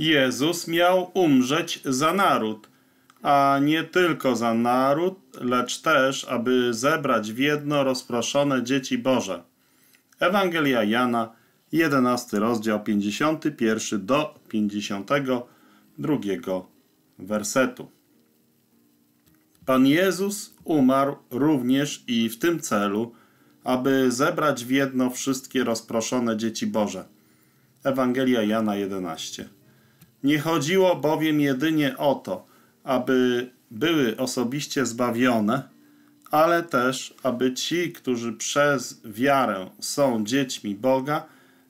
Jezus miał umrzeć za naród, a nie tylko za naród, lecz też, aby zebrać w jedno rozproszone dzieci Boże. Ewangelia Jana, 11 rozdział 51 do 52 wersetu. Pan Jezus umarł również i w tym celu, aby zebrać w jedno wszystkie rozproszone dzieci Boże. Ewangelia Jana 11. Nie chodziło bowiem jedynie o to, aby były osobiście zbawione, ale też, aby ci, którzy przez wiarę są dziećmi Boga,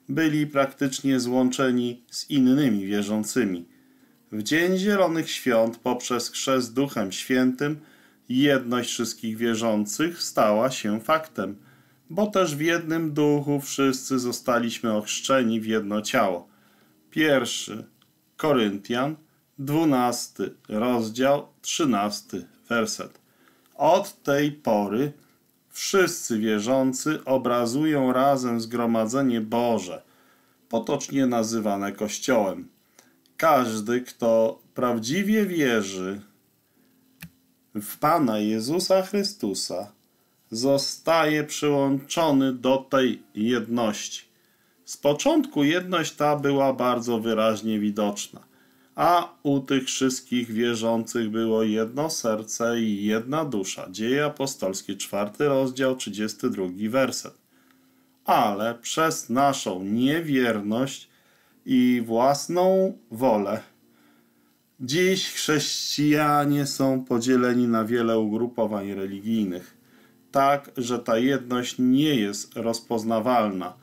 byli praktycznie złączeni z innymi wierzącymi. W Dzień Zielonych Świąt poprzez chrzest Duchem Świętym jedność wszystkich wierzących stała się faktem, bo też w jednym duchu wszyscy zostaliśmy ochrzczeni w jedno ciało. Pierwszy Koryntian, dwunasty rozdział, trzynasty werset. Od tej pory wszyscy wierzący obrazują razem zgromadzenie Boże, potocznie nazywane Kościołem. Każdy, kto prawdziwie wierzy w Pana Jezusa Chrystusa, zostaje przyłączony do tej jedności. Z początku jedność ta była bardzo wyraźnie widoczna, a u tych wszystkich wierzących było jedno serce i jedna dusza. Dzieje apostolskie, czwarty rozdział, 32 werset. Ale przez naszą niewierność i własną wolę Dziś chrześcijanie są podzieleni na wiele ugrupowań religijnych, tak że ta jedność nie jest rozpoznawalna.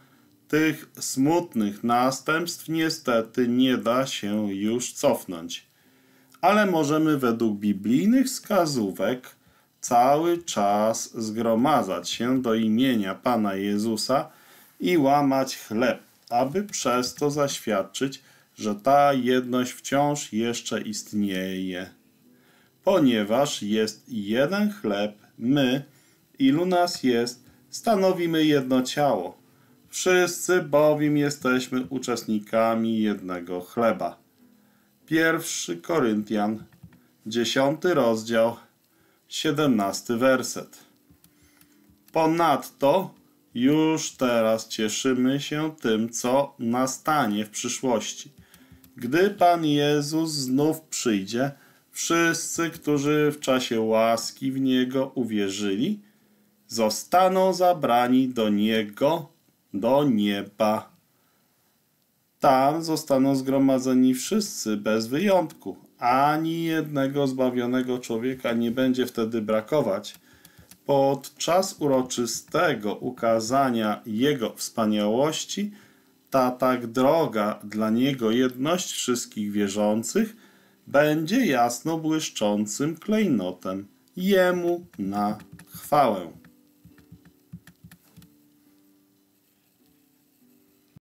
Tych smutnych następstw niestety nie da się już cofnąć. Ale możemy według biblijnych wskazówek cały czas zgromadzać się do imienia Pana Jezusa i łamać chleb, aby przez to zaświadczyć, że ta jedność wciąż jeszcze istnieje. Ponieważ jest jeden chleb, my, ilu nas jest, stanowimy jedno ciało. Wszyscy bowiem jesteśmy uczestnikami jednego chleba. Pierwszy Koryntian, dziesiąty rozdział, siedemnasty werset. Ponadto już teraz cieszymy się tym, co nastanie w przyszłości. Gdy Pan Jezus znów przyjdzie, wszyscy, którzy w czasie łaski w Niego uwierzyli, zostaną zabrani do Niego, do nieba. Tam zostaną zgromadzeni wszyscy bez wyjątku. Ani jednego zbawionego człowieka nie będzie wtedy brakować. Podczas uroczystego ukazania Jego wspaniałości ta tak droga dla Niego jedność wszystkich wierzących będzie jasno błyszczącym klejnotem Jemu na chwałę.